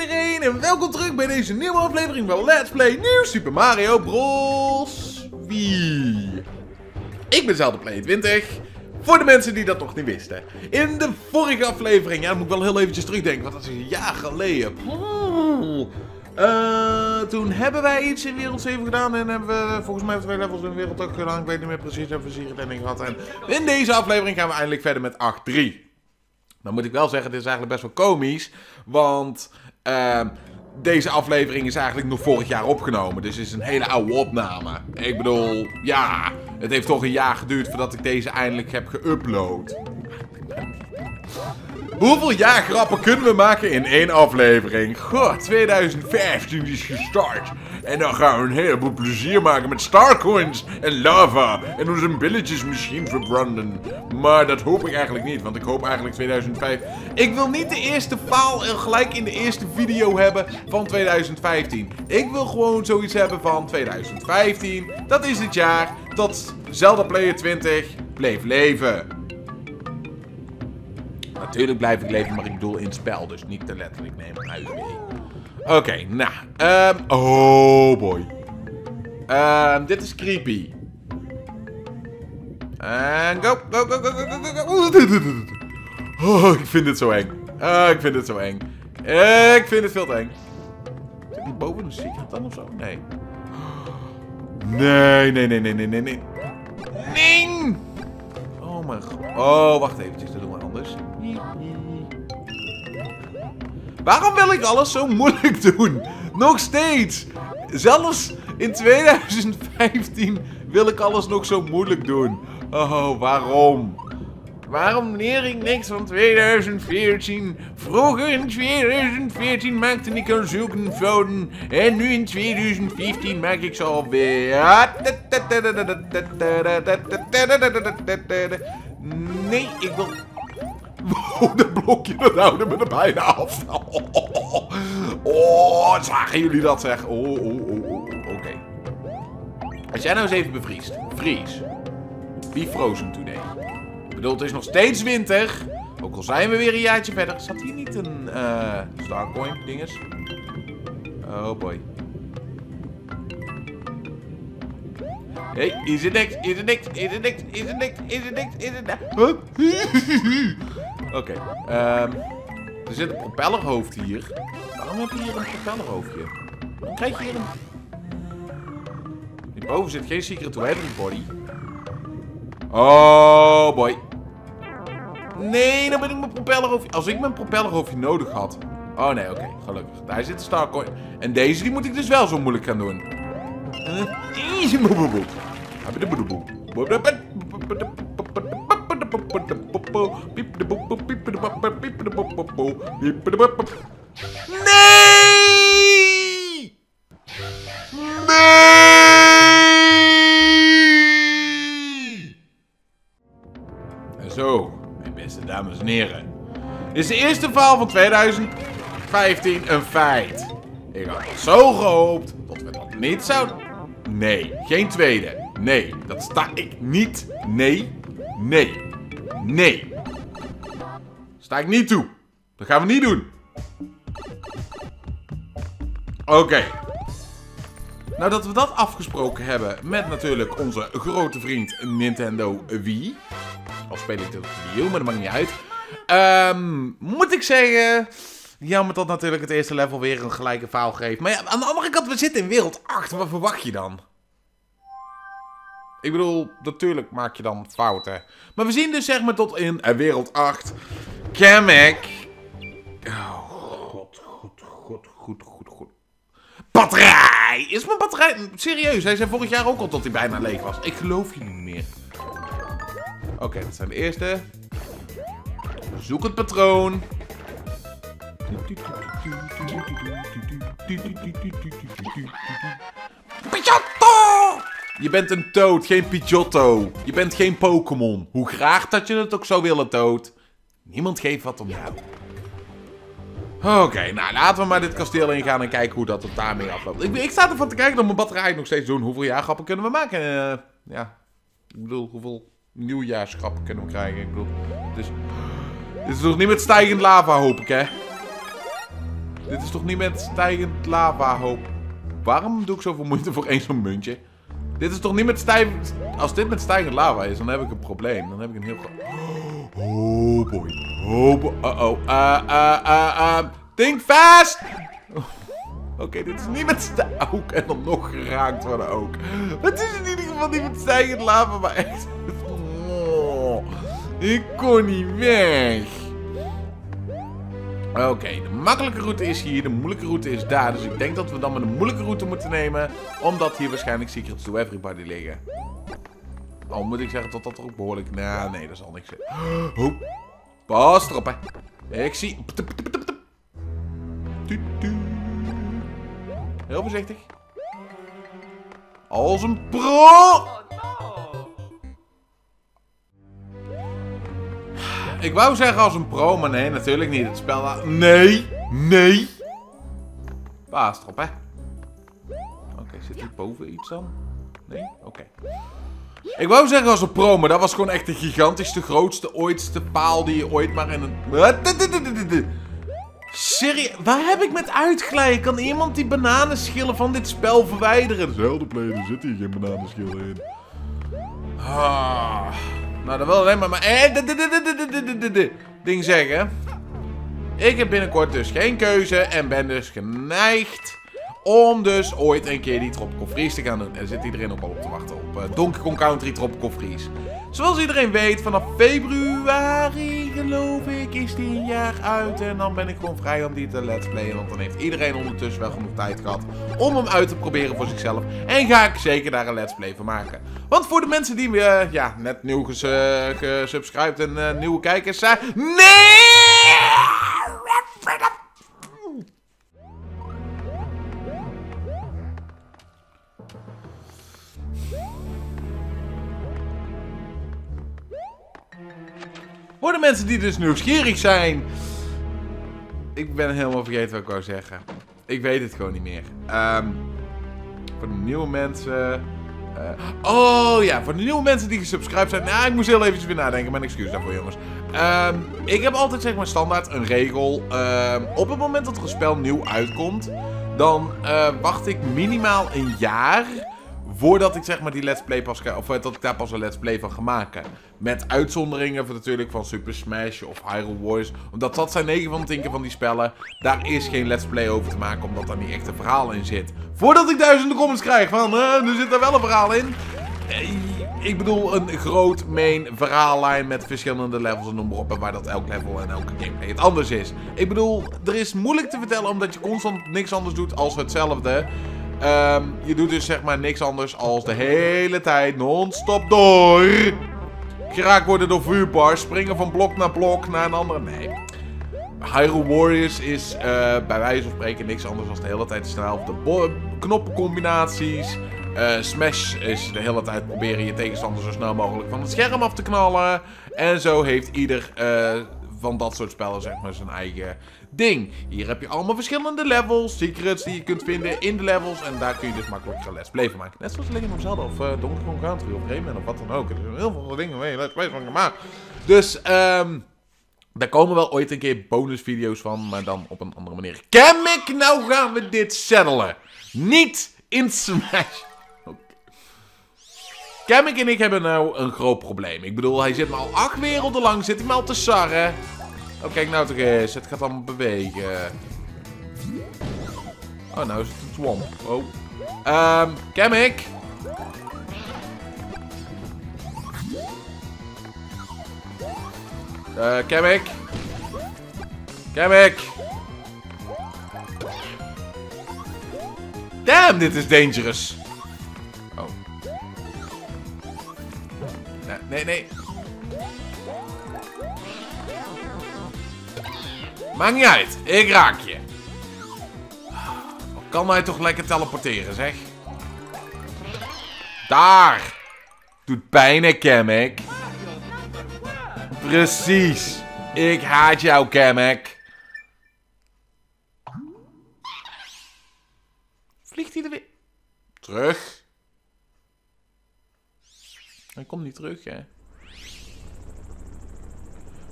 iedereen en welkom terug bij deze nieuwe aflevering van Let's Play Nieuw Super Mario Bros. Wii. Ik ben Zelda22, voor de mensen die dat nog niet wisten. In de vorige aflevering, ja, dan moet ik wel heel eventjes terugdenken, want dat is een jaar geleden. Eh, toen hebben wij iets in Wereld 7 gedaan en hebben we volgens mij twee levels in Wereld 8 gedaan. Ik weet niet meer precies, hebben we Sierentenning gehad. En in deze aflevering gaan we eindelijk verder met 8-3. Dan moet ik wel zeggen, dit is eigenlijk best wel komisch. Want ehm, deze aflevering is eigenlijk nog vorig jaar opgenomen. Dus het is een hele oude opname. Ik bedoel, ja, het heeft toch een jaar geduurd voordat ik deze eindelijk heb geüpload. Hoeveel jaar grappen kunnen we maken in één aflevering? Goh, 2015 is gestart. En dan gaan we een heleboel plezier maken met starcoins en lava. En onze billetjes misschien verbranden. Maar dat hoop ik eigenlijk niet, want ik hoop eigenlijk 2005. Ik wil niet de eerste faal gelijk in de eerste video hebben van 2015. Ik wil gewoon zoiets hebben van 2015. Dat is het jaar dat Zelda Player 20 bleef leven. Natuurlijk blijf ik leven, maar ik bedoel in spel. Dus niet te letterlijk nemen. uit Oké, nou. Um, oh boy. Um, dit is creepy. En go, go, go, go, go, go, go. Oh, ik vind het zo eng. Oh, ik vind het zo eng. Ik vind het veel te eng. Zit die boven een secret dan of zo? Nee. Nee, nee, nee, nee, nee, nee, nee. Nee! Oh mijn god. Oh, wacht eventjes. Dat doen we anders. Waarom wil ik alles zo moeilijk doen? Nog steeds. Zelfs in 2015 wil ik alles nog zo moeilijk doen. Oh, waarom? Waarom leer ik niks van 2014? Vroeger in 2014 maakte ik al zulke fouten. En nu in 2015 maak ik ze alweer. Nee, ik wil... Oh, dat houden we er bijna af. Oh, zagen jullie dat zeg? Oh, oh, oh, oh. oké. Als jij nou eens even bevriest. Vries. Be frozen today. Ik bedoel, het is nog steeds winter. Ook al zijn we weer een jaartje verder. Zat hier niet een uh, Starcoin dinges? Oh boy. Hey, is het niks? Is het niks? Is het niks? Is het niks? Is het niks? Is het niks? Oké, ehm, er zit een propellerhoofd hier. Waarom heb je hier een propellerhoofdje? Dan krijg je hier een... Hierboven zit geen secret to everybody. Oh boy. Nee, dan ben ik mijn propellerhoofdje... Als ik mijn propellerhoofdje nodig had... Oh nee, oké, gelukkig. Daar zit de Starcoin. En deze die moet ik dus wel zo moeilijk gaan doen. Easy. Nee! Nee! En zo, mijn beste dames en heren. Is de eerste val van 2015 een feit. Ik had zo gehoopt dat we dat niet zouden... Nee, geen tweede. Nee, dat sta ik niet. Nee, nee, nee. Sta ik niet toe. Dat gaan we niet doen. Oké. Nou dat we dat afgesproken hebben met natuurlijk onze grote vriend Nintendo Wii. Al speel ik dit op de Wii maar dat maakt niet uit. Um, moet ik zeggen... Jammer dat natuurlijk het eerste level weer een gelijke faal geeft. Maar ja, aan de andere kant, we zitten in wereld 8. Wat verwacht je dan? Ik bedoel, natuurlijk maak je dan fouten. Maar we zien dus zeg maar tot in uh, wereld 8. Kamek. Oh, god, god, god, goed, goed, goed. Batterij! Is mijn batterij... Serieus, hij zei vorig jaar ook al tot hij bijna leeg was. Ik geloof je niet meer. Oké, dat zijn de eerste. Zoek het patroon. Pidgeotto! Je bent een toad, geen Pidgeotto. Je bent geen Pokémon. Hoe graag dat je het ook zou willen, toad. Niemand geeft wat om jou. Oké, nou laten we maar dit kasteel ingaan en kijken hoe dat het daarmee afloopt. Ik, ik sta ervan te kijken dat mijn batterij nog steeds doen. Hoeveel jaargrappen kunnen we maken? Uh, ja, ik bedoel, hoeveel nieuwjaarsgrappen kunnen we krijgen? Ik bedoel. Dit is nog niet met stijgend lava, hoop ik, hè? Dit is toch niet met stijgend lava hoop. Waarom doe ik zoveel moeite voor één zo'n muntje? Dit is toch niet met stijgend... Als dit met stijgend lava is, dan heb ik een probleem. Dan heb ik een heel groot... Oh boy. Oh boy. Uh-oh. Uh, uh, uh. Think fast! Oké, dit is niet met stijgend... Ook en dan nog geraakt worden ook. Het is in ieder geval niet met stijgend lava, maar echt... Oh, ik kon niet weg. Oké, makkelijke route is hier, de moeilijke route is daar. Dus ik denk dat we dan maar de moeilijke route moeten nemen. Omdat hier waarschijnlijk Secrets to Everybody liggen. Al moet ik zeggen dat dat er ook behoorlijk... Nou, nee, dat zal niks zijn. Oh, pas erop, hè. Ik zie... Heel voorzichtig. Als een pro! Ik wou zeggen als een pro, maar nee, natuurlijk niet. Het spel... Nee! Nee! Paas erop, hè. Oké, zit hier boven iets dan? Nee? Oké. Ik wou zeggen als een pro, maar dat was gewoon echt de gigantischste, grootste, ooitste paal die je ooit maar in een... Serieus, waar heb ik met uitglijden? Kan iemand die bananenschillen van dit spel verwijderen? Dezelfde player, zit hier geen bananenschillen in. Ah... Nou, dat wil alleen maar maar... Eh, ding zeggen. Ik heb binnenkort dus geen keuze en ben dus geneigd om dus ooit een keer die Tropical Freeze te gaan doen. En zit iedereen ook al op te wachten op uh, Donkey Kong Country Tropical Freeze. Zoals iedereen weet, vanaf februari geloof ik is die een jaar uit. En dan ben ik gewoon vrij om die te let's playen. Want dan heeft iedereen ondertussen wel genoeg tijd gehad om hem uit te proberen voor zichzelf. En ga ik zeker daar een let's play van maken. Want voor de mensen die uh, ja, net nieuw ges uh, gesubscribed en nieuwe kijkers zijn... Nee! Voor de mensen die dus nieuwsgierig zijn. Ik ben helemaal vergeten wat ik wou zeggen. Ik weet het gewoon niet meer. Um, voor de nieuwe mensen... Uh, oh ja, voor de nieuwe mensen die gesubscribed zijn. Nou, ik moest heel eventjes weer nadenken. Mijn excuus daarvoor, jongens. Um, ik heb altijd, zeg maar, standaard een regel. Um, op het moment dat er een spel nieuw uitkomt, dan uh, wacht ik minimaal een jaar voordat ik zeg maar die let's play pas of dat ik daar pas een let's play van ga maken. Met uitzonderingen van natuurlijk van Super Smash of Hyrule Wars. Omdat dat zijn 9 van de 10 van die spellen. Daar is geen let's play over te maken, omdat daar niet echt een verhaal in zit. Voordat ik duizenden comments krijg van, uh, nu zit er wel een verhaal in. Eh, ik bedoel een groot main verhaallijn met verschillende levels en noem maar op. En waar dat elk level en elke gameplay het anders is. Ik bedoel, er is moeilijk te vertellen omdat je constant niks anders doet als hetzelfde. Um, je doet dus zeg maar niks anders als de hele tijd non-stop door. Geraakt worden door vuurbars, springen van blok naar blok naar een andere. Nee. Hyrule Warriors is uh, bij wijze van spreken niks anders dan de hele tijd snel de knoppencombinaties. Uh, Smash is de hele tijd proberen je tegenstander zo snel mogelijk van het scherm af te knallen. En zo heeft ieder uh, van dat soort spellen zeg maar zijn eigen ding. Hier heb je allemaal verschillende levels, secrets die je kunt vinden in de levels. En daar kun je dus makkelijk een let's van maken. Net zoals Legend of Zelda of uh, Donkey Kong Country of Rayman of wat dan ook. Er zijn heel veel dingen mee let's play van gemaakt. Dus, um, daar komen wel ooit een keer bonusvideo's van, maar dan op een andere manier. Kamek, nou gaan we dit settelen. Niet in Smash. Kamek en ik hebben nou een groot probleem. Ik bedoel, hij zit me al acht werelden lang, zit hij me al te sarren. Oh, kijk nou toch eens. Het gaat allemaal bewegen. Oh, nou is het een swamp. Oh. Um, Kamek. Uh. Kamek. Damn, dit is dangerous. Nee. Maakt niet uit. Ik raak je. Kan hij toch lekker teleporteren, zeg. Daar. Doet pijn, hè. Precies. Ik haat jou, Kamek. Vliegt hij er weer... Terug. Hij komt niet terug, hè.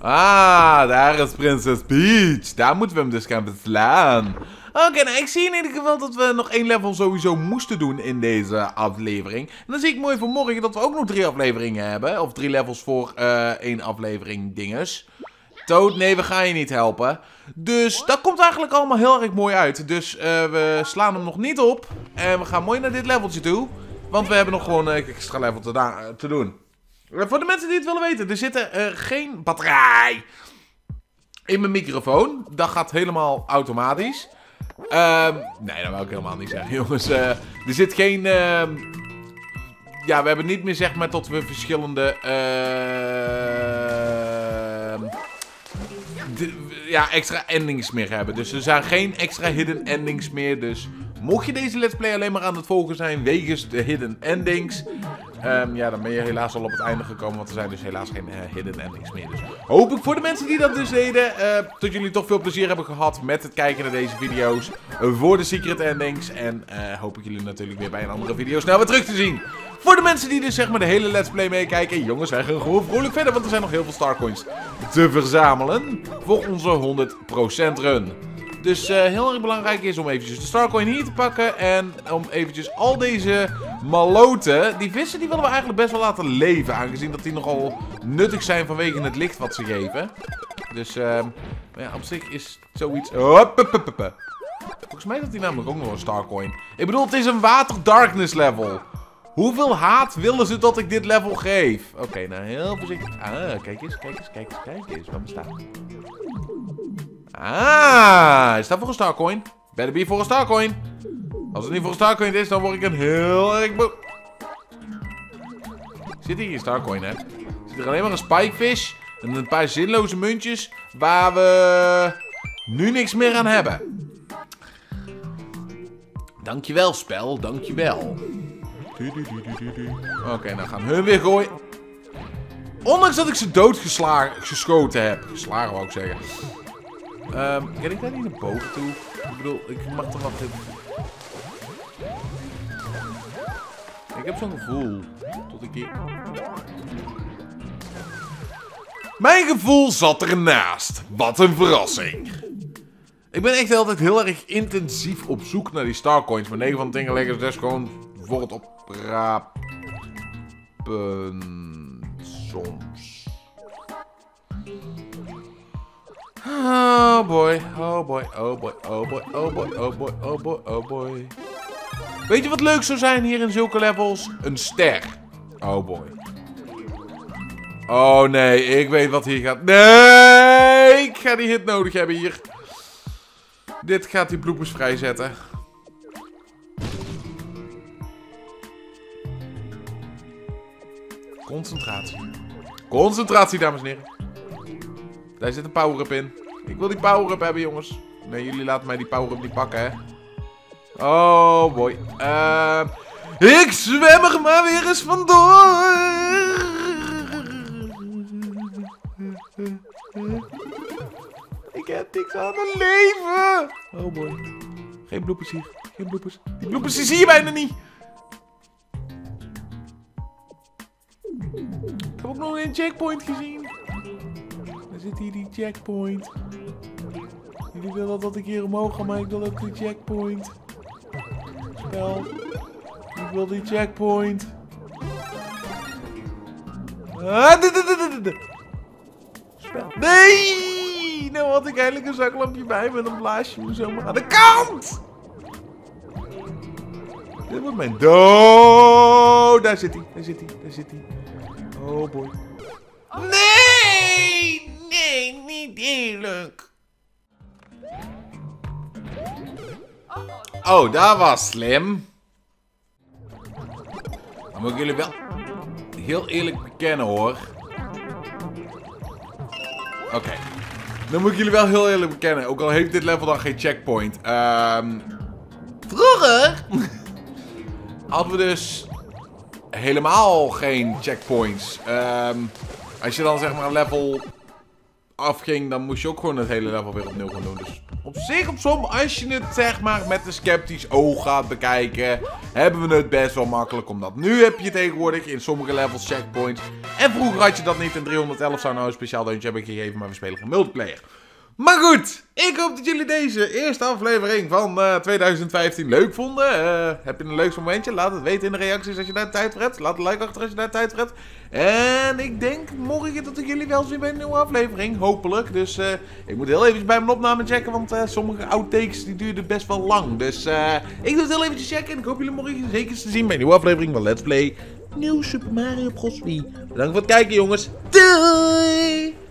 Ah, daar is Prinses Peach. Daar moeten we hem dus gaan verslaan. Oké, nou ik zie in ieder geval dat we nog één level sowieso moesten doen in deze aflevering. En dan zie ik mooi voor morgen dat we ook nog drie afleveringen hebben. Of drie levels voor uh, één aflevering dinges. Toad, nee, we gaan je niet helpen. Dus dat komt eigenlijk allemaal heel erg mooi uit. Dus uh, we slaan hem nog niet op. En we gaan mooi naar dit leveltje toe. Want we hebben nog gewoon een extra level te, te doen. Voor de mensen die het willen weten, er zitten uh, geen batterij in mijn microfoon. Dat gaat helemaal automatisch. Um, nee, dat wil ik helemaal niet zeggen, jongens. Uh, er zit geen... Uh, ja, we hebben niet meer zeg maar tot we verschillende... Uh, ja, extra endings meer hebben. Dus er zijn geen extra hidden endings meer. Dus mocht je deze let's play alleen maar aan het volgen zijn wegens de hidden endings... Um, ja, dan ben je helaas al op het einde gekomen, want er zijn dus helaas geen uh, hidden endings meer. Dus hoop ik voor de mensen die dat dus deden, uh, dat jullie toch veel plezier hebben gehad met het kijken naar deze video's voor de secret endings. En hoop ik jullie natuurlijk weer bij een andere video snel weer terug te zien. Voor de mensen die dus zeg maar de hele let's play meekijken, jongens, wij gaan gewoon vrolijk verder, want er zijn nog heel veel starcoins te verzamelen voor onze 100% run. Dus uh, heel erg belangrijk is om eventjes de Starcoin hier te pakken. En om eventjes al deze maloten. Die vissen die willen we eigenlijk best wel laten leven. Aangezien dat die nogal nuttig zijn vanwege het licht wat ze geven. Dus uh, ja, op zich is zoiets... Volgens mij dat die namelijk ook nog een Starcoin. Ik bedoel, het is een water darkness level. Hoeveel haat willen ze dat ik dit level geef? Oké, nou heel voorzichtig. Ah, kijk eens, kijk eens, kijk eens, kijk eens. Wat bestaat? Ah, is dat voor een Starcoin? Better be voor een Starcoin. Als het niet voor een Starcoin is, dan word ik een heel. Zit hier een Starcoin, hè? Zit er alleen maar een Spikefish en een paar zinloze muntjes waar we nu niks meer aan hebben. Dankjewel, spel. Dankjewel. Oké, okay, nou gaan we hun weer gooien. Ondanks dat ik ze doodgeslagen, geschoten heb. Geslagen wou ik zeggen. Um, kan ik daar niet naar boven toe? Ik bedoel, ik mag toch even... Ik heb zo'n gevoel. Tot ik hier... Mijn gevoel zat ernaast. Wat een verrassing. Ik ben echt altijd heel erg intensief op zoek naar die starcoins. Maar 9 van de dingen leggen dus gewoon voor het oprapen. Soms. Oh boy, oh boy, oh boy, oh boy, oh boy, oh boy, oh boy, oh boy. Weet je wat leuk zou zijn hier in zulke levels? Een ster. Oh boy. Oh nee, ik weet wat hier gaat. Nee, ik ga die hit nodig hebben hier. Dit gaat die bloepers vrijzetten. Concentratie. Concentratie, dames en heren. Daar zit een power-up in. Ik wil die power-up hebben, jongens. Nee, jullie laten mij die power-up niet pakken, hè. Oh, boy. Uh, ik zwem er maar weer eens vandoor. Ik heb niks aan mijn leven. Oh, boy. Geen bloepers hier. Geen bloepers. Die bloepers zie je bijna niet. Ik heb ook nog een checkpoint gezien zit hier die checkpoint. Jullie willen dat ik hier omhoog ga, maar ik wil ook die checkpoint. Spel. Ik wil die checkpoint. Ah, Spel. Nee! Nou had ik eigenlijk een zaklampje bij met een blaasje. zomaar aan de kant! Dit wordt mijn dood. Daar zit hij, daar zit hij, daar zit hij. Oh boy. Nee! Nee, niet eerlijk. Oh, dat was slim. Dan moet ik jullie wel heel eerlijk bekennen hoor. Oké. Dan moet ik jullie wel heel eerlijk bekennen. Ook al heeft dit level dan geen checkpoint. Um, vroeger hadden we dus helemaal geen checkpoints. Um, als je dan zeg maar level afging, dan moest je ook gewoon het hele level weer opnieuw gaan doen. Dus op zich, op som, als je het zeg maar met een sceptisch oog gaat bekijken, hebben we het best wel makkelijk. Omdat nu heb je tegenwoordig in sommige levels checkpoints. En vroeger had je dat niet en 311 zou nou een speciaal deuntje hebben gegeven, maar we spelen geen multiplayer. Maar goed, ik hoop dat jullie deze eerste aflevering van uh, 2015 leuk vonden. Uh, heb je een leuk momentje? Laat het weten in de reacties als je daar tijd voor hebt. Laat een like achter als je daar tijd voor hebt. En ik denk morgen dat ik jullie wel zien bij een nieuwe aflevering. Hopelijk. Dus uh, ik moet heel eventjes bij mijn opname checken. Want sommige outtakes die duurden best wel lang. Dus ik doe het heel eventjes checken. En ik hoop jullie morgen zeker te zien bij een nieuwe aflevering van Let's Play Nieuw Super Mario Bros. Wii. Bedankt voor het kijken jongens. Doei!